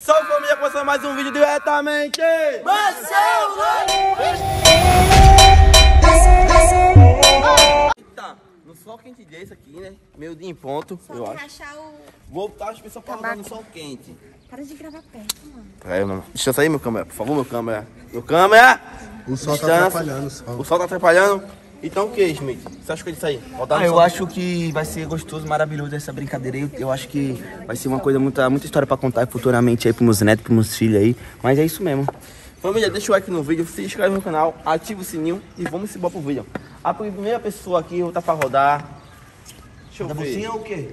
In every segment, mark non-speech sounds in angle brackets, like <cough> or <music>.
Salve família, começando mais um vídeo diretamente! Tá, no sol quente desse aqui, né? Meio dia em ponto, Só eu que acho. o. Vou botar as pessoas pra rodar no sol quente. Para de gravar perto, mano. É, mano. Deixa eu sair, meu câmera, por favor, meu câmera. Meu câmera! O sol tá Distância. atrapalhando o sol. O sol tá atrapalhando. Então o que, Smith? Você acha que ele sair? Rodar Ah, eu acho que vai ser gostoso, maravilhoso essa brincadeira aí. Eu acho que vai ser uma coisa, muita, muita história pra contar futuramente aí pros meus netos, pros meus filhos aí. Mas é isso mesmo. Família, deixa o like no vídeo, se inscreve no canal, ativa o sininho e vamos embora pro vídeo. A primeira pessoa aqui, eu vou tá pra rodar. Deixa eu ver. é o quê?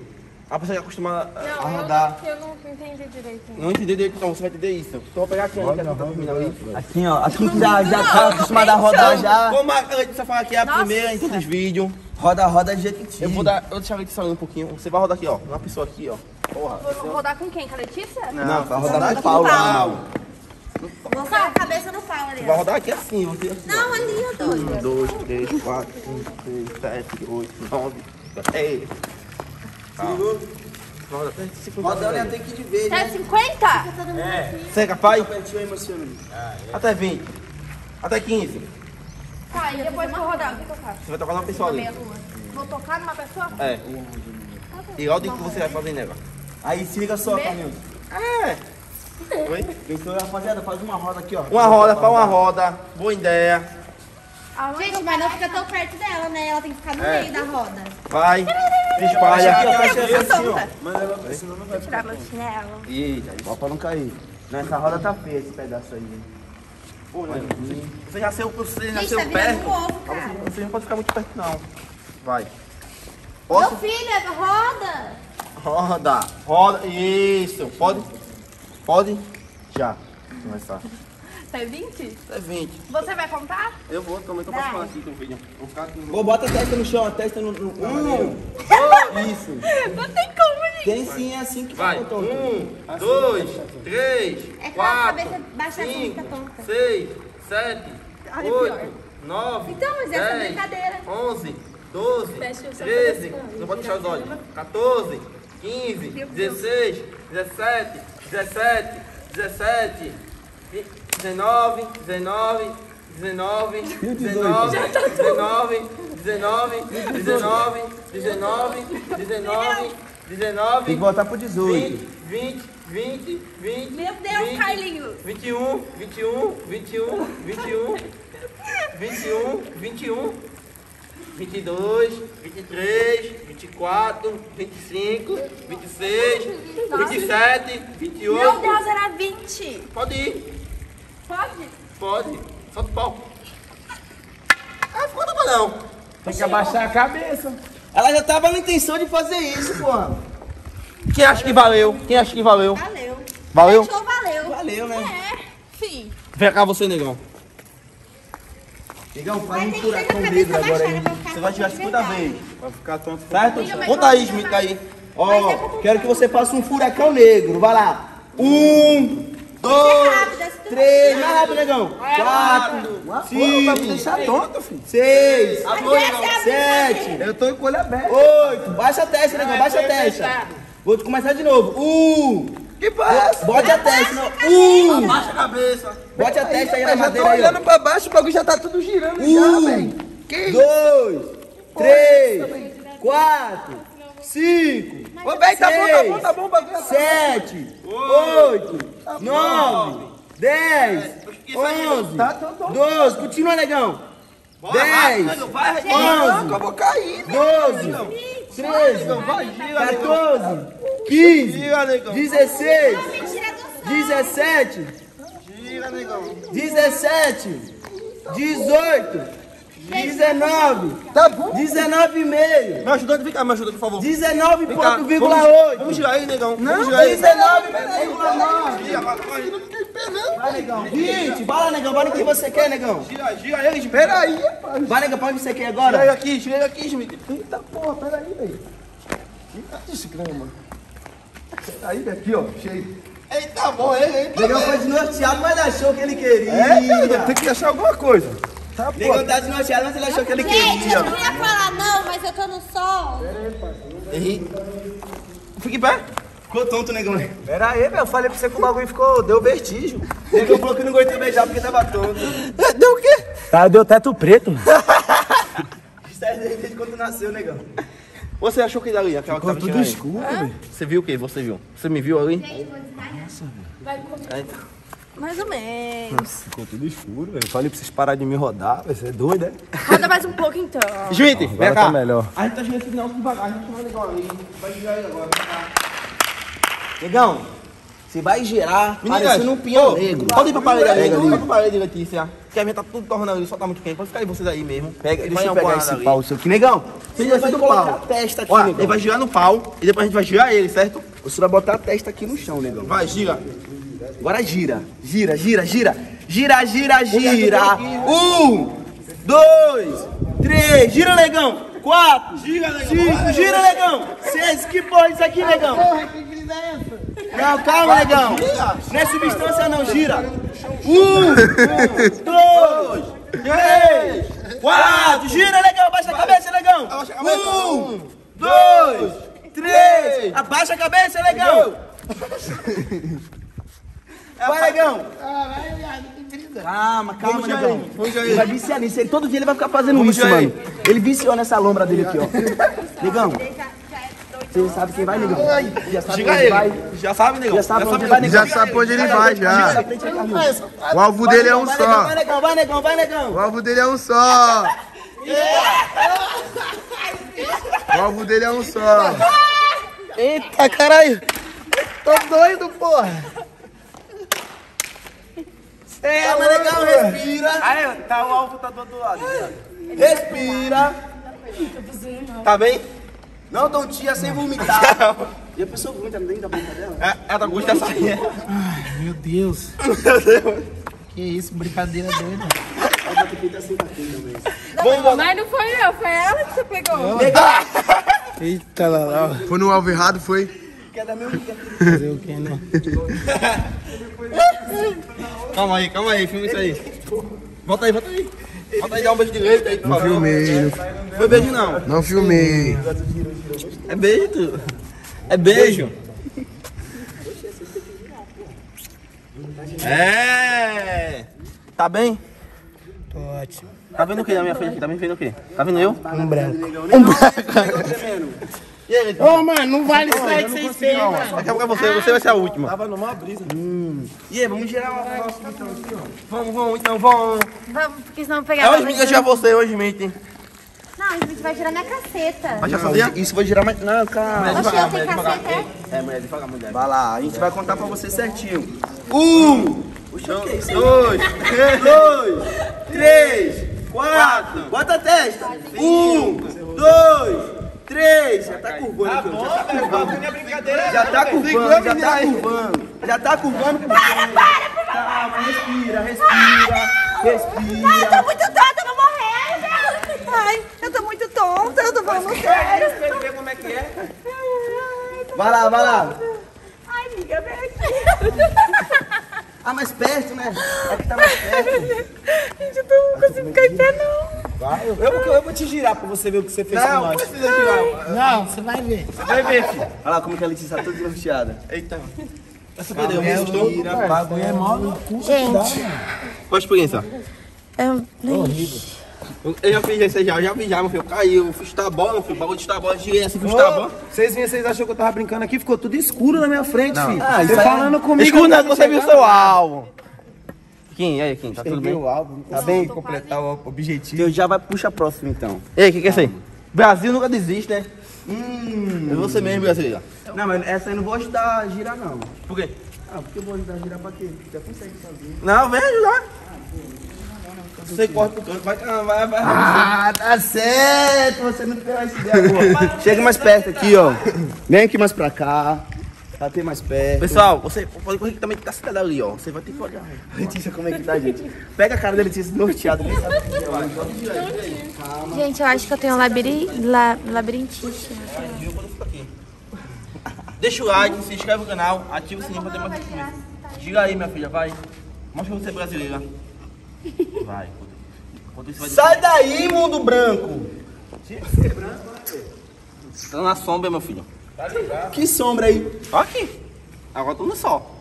A pessoa que é acostumada a- Não, rodar. eu não, eu não entendi direito. Não entendeu direito, então você vai entender isso. Então eu vou pegar aqui, mim ali. Assim, ó. Assim que já, já tá acostumado a rodar já. Como a Letícia fala aqui, é a primeira em todos os vídeos. Roda, roda Jequiti. Eu vou dar, eu vou deixar a Letícia um pouquinho. Você vai rodar aqui, ó. Uma pessoa aqui, ó. Porra. Vou rodar com quem? Com a Letícia? Não, vai rodar com o Paulo. Paulo. A cabeça no pau ali. Vai ó. rodar aqui assim, você aqui. ó. Não, ali, ó, doido. Um, dois, três, quatro, cinco, seis, sete, oito, nove, dez. Roda até 50 Rodando vezes. até que de ver, Até né? 50? Você é capaz? Pertinho aí, Luciano. Até 20. Até 15. Tá, e depois que eu rodar, o que que eu faço? Você vai tocar numa pessoa ali. Vou tocar numa pessoa? É. Igual de que você vai fazer, nega. Aí se liga só, Carlinhos. É. Oi? Pensou, rapaziada, faz uma roda aqui, ó. Uma roda, faz uma roda. Boa ideia. Gente, mas não fica tão perto dela, né? Ela tem que ficar no É. meio da roda. Vai. Aqui, Espalha. ó, fecha assim, ó. Mas Vou tirar meu chinelo. Eita. Ó, pra não cair. Nessa roda tá feio esse pedaço aí. Pô, né? Você- já saiu, você já Gente, saiu tá virando perto. um ovo, Mas cara. Você, não pode ficar muito perto, não. Vai. Meu Posso? filho, é roda. Roda. Roda. Isso. Pode? Pode? Já. Começar. Tem 20? É 20. Você vai contar? Eu vou também, tô participando aqui com o vídeo. Vou ficar aqui. Ô, bota a testa no chão, a testa no... no um. Isso. Não tem como, gente. Tem sim, é assim que Vai. fica, tonto. Um, dois, três, É a quatro, cabeça baixa assim, cinco, tonta. seis, sete, Ai, é oito, pior. nove, Então, mas essa é dez, brincadeira. onze, doze, treze, não pode fechar os olhos, 14, 15, 16, 17, 17, 17, 19, 19, 19, 19, 19, 19, 19, 19, 19, 19, Tem que voltar pro 18. 20, 20, 20. Meu Deus, 20, Carlinhos. 21, 21, 21, 21, 21, 21, 22, 23, 24, 25, 26, 27, 28. Meu Deus, era 20. Pode ir, Pode? pode. Solta o pau. Ah, ficou não, não. Tem que abaixar a cabeça. Ela já tava na intenção de fazer isso, pô. Quem acha que valeu? Quem acha que valeu? Valeu. Valeu? Fechou, valeu. Valeu, né? É, sim. Vem cá você, negão. Negão, faz um furacão negro agora aí. Você vai tirar a segunda vez. Vai ficar tonto. Certo? Conta aí, Smith, aí. Ó, quero que você faça um furacão negro. Vai lá. Um, dois, essa tu- três. Mais rápido, negão. Quatro, Vai me cinco, deixar tonto, filho. seis, a sete, Eu tô com o olho aberto. oito. Baixa a testa, negão. Baixa a testa. Vou começar de novo. Um. Que parece? Bote a testa. Um. Baixa a cabeça. Bote a testa aí na Eu tô olhando pra baixo, o bagulho já tá tudo girando já, Um, velho. Que dois, três, quatro, cinco, Ô, velho, tá bom, tá seis, bom, tá bom, o bagulho. sete, oito, nove, 10, 11, 12, continua, negão. 10, 11, 12, 13, 14, 15, 16, 17, 17, 18, 19, Tá bom. 19 e meio. Me ajuda, vem cá, me ajuda, por favor. 19 Vem cá, ponto vírgula vamos- oito. Vamos girar aí, negão. Não, vamos girar aí. 19,9. Gira, vai, negão. 20. Vai lá, negão. Vai no que você quer, negão. Gira, gira aí, Smith. Pera aí, rapaz. Vai, negão. Pra onde você quer Gira agora? aqui, gira aí aqui, Smith. Eita porra, pera aí, velho. Eita desgrama. Aí, velho, aqui, ó, cheio. Eita, bom, ele, hein? Negão foi desnorteado, mas achou que ele queria. É, cara, tem que achar alguma coisa. Tá, pô. Negão tá desnorteado, mas ele achou que ele Gente, queria. eu não ia falar não, mas eu tô no sol. Errei. Fique em pé. Ficou tonto, negão. Pera aí, velho. Eu falei pra você que o bagulho ficou. Deu vertigem. Negão falou que não gostou de beijar porque tava tonto. Deu o quê? Tá, deu teto preto. <laughs> Isso aí desde quando nasceu, negão. Você achou que dali? Aquela que Ficou tava tudo aí? escuro, velho. Você viu o quê? Você viu? Você me viu ali? Vai comer. É, então. Mais ou menos. <laughs> Ficou tudo escuro, velho. Eu falei pra vocês pararem de me rodar, velho. Você é doido, é? Roda mais um pouco então. <laughs> Gente, vem cá. tá melhor. A gente tá girando esse final devagar, a gente vai legal ali. Vai girar ele agora, vem cá. Negão, você vai girar Meninas, parecendo um pinhão negro. Pode ir pra parede ali, pode ir pra parede, Letícia. Que a minha tá tudo tornando ali, só tá muito quente. Pode ficar aí vocês aí mesmo. Pega, Ele deixa vai eu pegar esse ali. pau seu aqui. Negão, Você você vai vai colocar pau. a testa aqui, Ó, negão. ele vai girar no pau e depois a gente vai girar ele, certo? Você vai botar a testa aqui no chão, negão. Vai, gira. Agora gira. Gira, gira, gira. Gira, gira, gira. Um, dois, três. Gira, negão. Quatro. Gira, negão. Cinco. Gira, negão. Seis. Que porra é isso aqui, negão? Não, calma, negão. Não é substância, não. Gira. Um, dois, três, quatro. Gira, negão. Abaixa a cabeça, negão. Um, dois, três. Abaixa a cabeça, negão. Vai, negão. Calma, calma, Vamos, negão. Jair. Vamos, Jair. Ele vai viciar nisso. Ele, todo dia ele vai ficar fazendo Vamos, isso, mano. Ele viciou nessa lombra dele aqui, ó. <laughs> Negão, você sabe quem vai, negão? Já sabe onde ele. vai. Já sabe, negão. Já sabe onde vai, negão. Já sabe onde ele vai, já. O alvo dele é um Vai, só. negão, vai, negão, vai, negão, vai, negão. O alvo dele é um só. O alvo dele é um só. Eita, caralho. Tô doido, porra. Calma, negão, respira. Aí, tá o alvo tá do outro lado. Respira. Tá bem? Não, tontia, sem vomitar. E a pessoa vomita dentro da boca dela? É, ela tá gostando dessa aí. Meu Deus. Que isso, brincadeira doida. Ela assim pra quem também. Mas não foi eu, foi ela que você pegou. Eita, Lalau. Foi no alvo errado, foi? Fazer o que, né? Calma aí, calma aí, filma isso aí. Volta aí, volta aí. Volta aí, dá um beijo direito aí, por Não favor. filmei, foi beijo não. não filmei. É beijo, tu. É beijo. É. Tá bem? Tô ótimo. Tá vendo o que na minha frente aqui? Tá me vendo o quê? Tá vendo eu? Um branco. E aí, Ô, mano, não vale isso aí que vocês fez, mano. Daqui a pouco é você, você vai ser a última. Tava numa brisa. E aí, vamos girar o nosso então aqui, ó. Vamos, vamos, então, vamos. Vamos, porque senão É pegar. hoje me deixar você, hoje mente. Não, a gente vai girar minha caceta. Vai já sozinha? Isso vai girar mais. Não, calma. Oxe, devagar, eu tenho mulher, caceta, é? É, mulher, devagar, mulher. Vai lá, a gente vai contar pra você certinho. Um, Dois, dois, três, quatro. Bota a testa. Um, dois, três. Já tá curvando aqui, ó. Já tá curvando. Já tá curvando, já tá curvando. Já tá curvando. Para, para, por Calma, respira, respira, respira. Ai, eu tô muito tonta, eu vou morrer. Ai, eu tô muito tonta, eu tô falando sério. como é que é. Vai lá, vai lá. Ai, amiga, vem aqui. Ah, mais perto, né? É que tá mais perto. Gente, eu tô, não consigo ficar em pé, não. Eu, eu, eu vou te girar pra você ver o que você fez com Não, nós. precisa girar. Não, você vai ver. Vai ver, filho. Olha lá como que a Letícia tá toda desnorteada. Eita. Essa perdeu, assustou. O bagulho é mó Gente, Qual a experiência? eu... Eu já fiz isso já, eu já fiz já, meu filho. Caiu, fiz tabola, meu filho. Bagulho de tabola, girei assim, fiz tabola. Vocês vinham, vocês achou que eu tava brincando aqui? Ficou tudo escuro na minha frente, filho. Ah, isso Você aí- falando comigo. Escuta, eu você viu seu alvo. Kim, e aí, Kim, tá tudo bem? o álbum. Tá bem? Completar o objetivo. Então já vai puxa a próxima então. Ei, o que que é isso aí? Brasil nunca desiste, né? Hum, é você mesmo, brasileiro. Não, mas essa aí não vou ajudar a girar não. Por quê? Ah, porque eu vou ajudar a girar pra quê? Você consegue sozinho. Não, vem ajudar. Você corta o canto, vai, vai, vai. Ah, tá certo! Você não pegou essa ideia boa. Chega mais perto aqui, ó. Vem aqui mais pra cá. Bater mais perto. Pessoal, você pode correr que também tá sentado ali, ó. Você vai ter que olhar. <laughs> Letícia, como é que tá, gente? Pega a cara da Letícia norteada, sabe que é. Gente, eu acho que eu tenho labiri... la... labirintite. Deixa o like, se inscreve no canal, ativa o sininho pra ter mais vídeos. Diga aí, minha filha, vai. Mostra que você é brasileira. Vai. Sai daí, mundo branco! Tá na sombra, meu filho. Que sombra aí. Ó aqui. Agora tô no sol.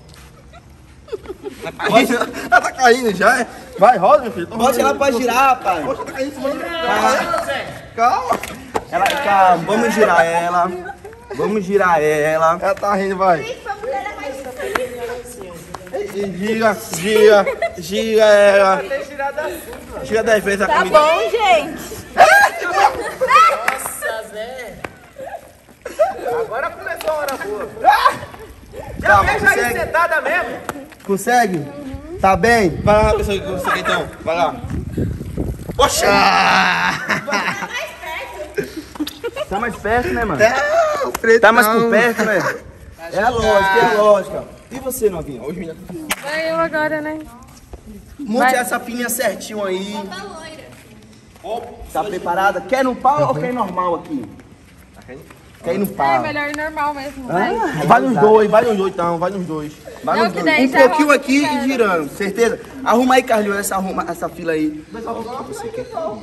<laughs> Ela tá caindo já, é? Vai, roda, meu filho. Bota ela pra girar, rapaz. Poxa, tá caindo em cima de. Calma. Ela, calma, vamos girar ela. Vamos girar ela. Ela tá rindo, vai. Gira, gira, gira ela. Gira 10 vezes a Tá comida. bom, gente. A hora boa. Calma, Deixa aí consegue? sentada mesmo. Consegue? Tá bem? Vai lá, pessoal, que você quer então. Vai lá. Poxa! Tá mais perto, né, mano? É, o Tá mais não. por perto, né? É a lógica, é a lógica. E você, novinha? Vai eu agora, né? Monte essa fininha certinho aí. Tá preparada? Quer no pau ou quer normal aqui? Quer ir pau? É melhor normal mesmo, vai. Vai nos dois, vai nos dois então, vai nos dois. Vai Não, nos dois. Um pouquinho roda aqui e girando, certeza? Arruma aí, Carlinhos, essa, arruma, essa fila aí. Você quer que eu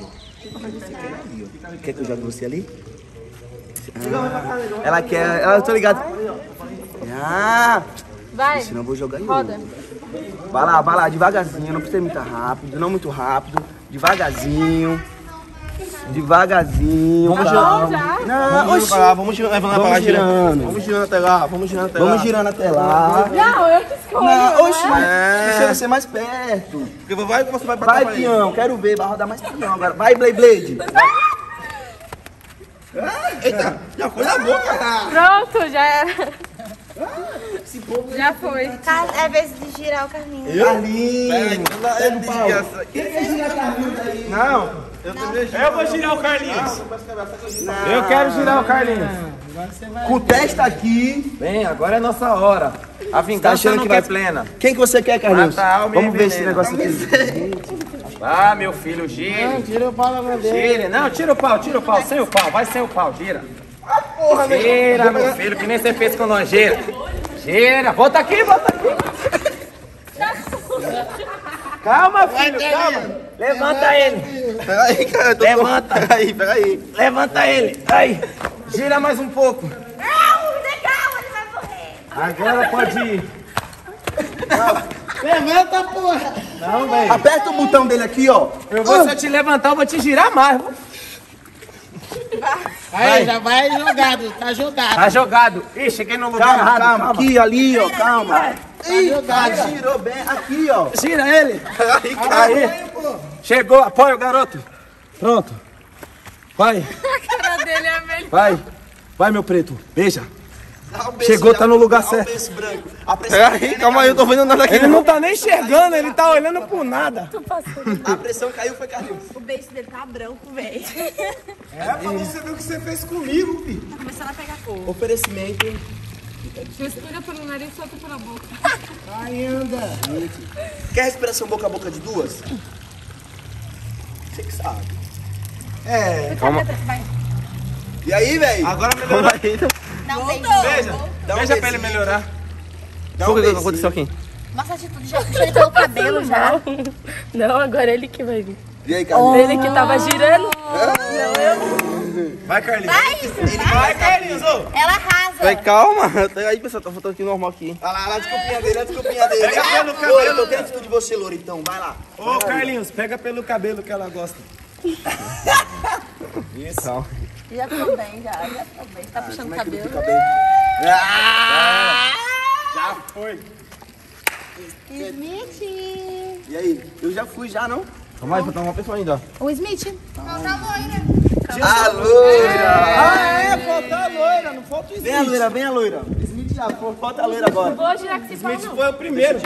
Quer que eu jogue você ali? Ah, ela quer, ela, eu tô ligado. Ah, Vai, senão eu vou jogar em roda. outro. Vai lá, vai lá, devagarzinho, não precisa ir muito rápido, não muito rápido, devagarzinho. Devagarzinho. Vamos. Não, Vamos lá, girando, Vamos girando. girando. Vamos girando até lá, vamos girando até lá. Vamos girando até lá. Não, eu que escolho. Não, oxi, É. precisa ser mais perto. Porque vai, você vai pra Vai, peão, quero ver, vai rodar mais peão agora. Vai, Blade Blade. Eita, já foi na boca. Pronto, já era. Já foi. Car- É vez de girar o Carlinhos. Carlinhos. Pega o pau. Não, eu também Eu vou girar o Carlinhos. Eu quero girar o Carlinhos. Com o testa aqui. Bem, agora é nossa hora. A Tá vingança achando não que quer vai plena. Quem que você quer, Carlinhos? Vamos ver esse negócio aqui. Ah, meu filho, gire. Tira o pau da bandeira. Gire. Não, tira o pau, tira o pau. Sem o pau, vai sem o pau, gira. Gira, meu filho, que nem você fez com nojeira. Gira, volta aqui, volta aqui. Calma, filho, calma. Levanta ele. Pega aí, cara. eu tô- Levanta. Pega aí, pega aí. Levanta ele. Aí. Gira mais um pouco. Não, legal, ele vai morrer. Agora pode ir. Aperta o botão dele aqui, ó. Eu vou, se eu te levantar, eu vou te girar mais. Aí, já vai jogado, tá jogado. Tá jogado. Ih, cheguei no lugar Calma, errado. calma. Aqui, ali, ó. Calma. Ih, jogado. girou bem. Aqui, ó. Gira ele. Aí. Chegou, apoia o garoto. Pronto. Vai. <laughs> A cara dele é melhor. Vai. Vai, meu preto. Beija. Beijo, Chegou, tá no lugar um certo. aí, calma aí, eu tô vendo nada aqui. Ele não tá nem enxergando, ele tá olhando por nada. a pressão caiu, foi Carlinhos. O beijo dele tá branco, velho. É pra você ver o que você fez comigo, filho. Tá começando a pegar fogo. Oferecimento. Respira pelo nariz e solta pela boca. Quer respiração boca a boca de duas? Você que sabe. É. Vai. E aí, velho? Agora melhorou. Dá um beijo. Beija. Dá um Beija pra ele beijinho. melhorar. Dá O um que beijinho. aconteceu aqui? Nossa atitude já puxou ele pelo cabelo já. Não, agora ele que vai vir. E aí, Carlinhos? Ele que tava girando. Vai, Carlinhos. Vai, isso, vai. Carlinhos, ô. Ela arrasa. Vai, calma. Pega aí, pessoal, tá faltando aqui normal aqui. Olha lá, olha a desculpinha dele, olha a desculpinha dele. Pega pelo cabelo. Loura, eu tô dentro de você, Loura, então. Vai lá. Ô, Carlinhos, pega pelo cabelo que ela gosta. <laughs> Isso. Já ficou bem, já. Já ficou bem. Tá puxando o cabelo. Já foi. Smith. E aí? Eu já fui, já, não? Calma aí, falta uma pessoa ainda. O Smith. A loira! Ah, é, falta a loira, não falta o Vem a loira, vem a loira. Smith já foi, falta a loira agora. Vou girar esse pau, Smith não. foi o primeiro.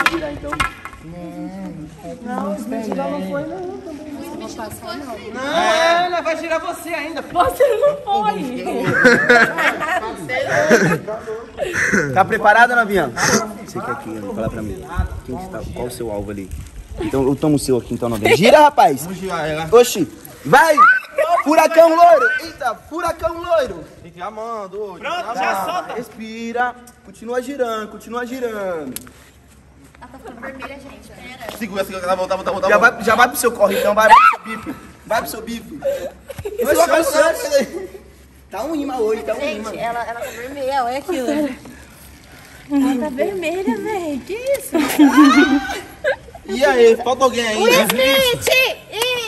Não, ela vai girar você ainda. Você não foi. <laughs> Tá preparada, novinha? Você quer que fala pra mim? Quem que tá, qual o seu alvo ali? Então eu tomo o seu aqui, então, novinha. Gira, rapaz! Vamos girar ela. Oxi! Vai! Furacão loiro! Eita, furacão loiro! Tem que ir amando. Pronto, já solta. Respira, continua girando, continua girando. Ela tá ficando vermelha, gente. Pera. Segura, segura, tá bom, tá bom, tá bom. Já vai, já vai pro seu corre, então, vai pro seu bife. Vai pro seu bife. Vai pro seu bife. Tá um imã hoje, tá um imã. Gente, ela, ela tá vermelha, olha aquilo. Ela tá vermelha, velho. Que isso? E aí, falta alguém ainda? Smith!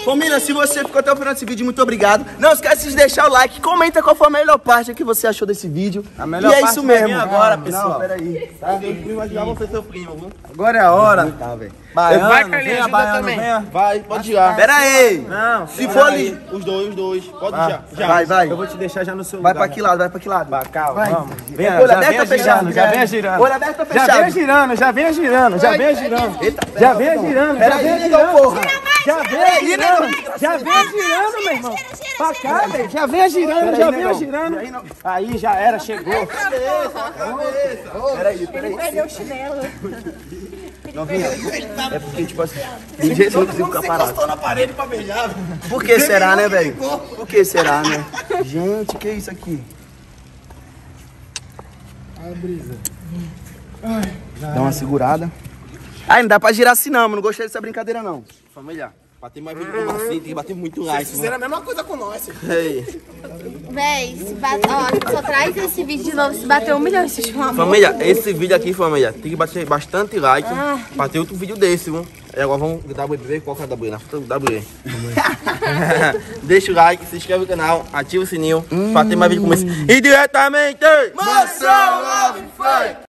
Família, se você ficou até o final desse vídeo, muito obrigado. Não esquece de deixar o like, comenta qual foi a melhor parte que você achou desse vídeo. A melhor e é parte isso vai mesmo. vir agora, Não, pessoal. Não, peraí. Tá, meu primo vai ajudar você, seu primo, viu? Agora é a hora. Tá, velho. Baiano, Vai, Carlinhos, venha, baiano, também. venha. Vai, pode girar. Pera aí. Não, Se for ali. Os dois, os dois. Pode já. já. Vai, vai. eu vou te deixar já no seu Vai lugar. pra que lado, vai pra que lado. Pra cá, Vai. vamos. Venha, Olho já aberto venha ou fechado? girando, já venha girando. Olho aberto Já fechado? girando, já venha girando, já venha girando. Já venha girando, já Pera venha aí, negão, girando. Já venha girando, já venha girando, meu irmão. Pra cá, velho, já venha girando, já venha girando. Aí já era, chegou. perdeu o chinelo. É porque, tipo assim, de jeito eu não consigo ficar parado. Encostou na parede pra beijar. Por que será, né, velho? Por que será, né? Gente, que é isso aqui? Dá uma segurada. Ai, não dá pra girar assim não, mano. Não gostei dessa brincadeira, não. Família, bater mais vídeo como assim, tem que bater muito like, Fizeram mano. a mesma coisa com nós. Ei. Véi, se bater. Ó, só traz esse vídeo de novo se bater um milhão, esses famosos. Família, esse vídeo aqui, família, tem que bater bastante like pra ter outro vídeo desse, viu? E agora vamos dar o BBB, qual que é a W? Na foto do W. <laughs> Deixa o like, se inscreve no canal, ativa o sininho pra ter mais vídeo como esse. E diretamente... Moção Love Funk!